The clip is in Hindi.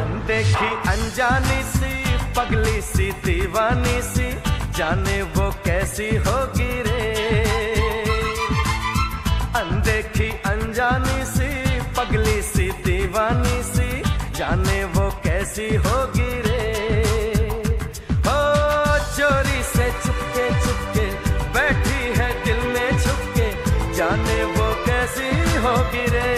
अनदेखी अनजानी सी, पगली सी, दीवानी सी, जाने वो कैसी होगी रे। अनदेखी अनजानी सी, पगली सी, दीवानी सी, जाने वो कैसी होगी रे। हो चोरी से चुपके चुपके बैठी है दिल में छुपके, जाने वो कैसी होगी रे।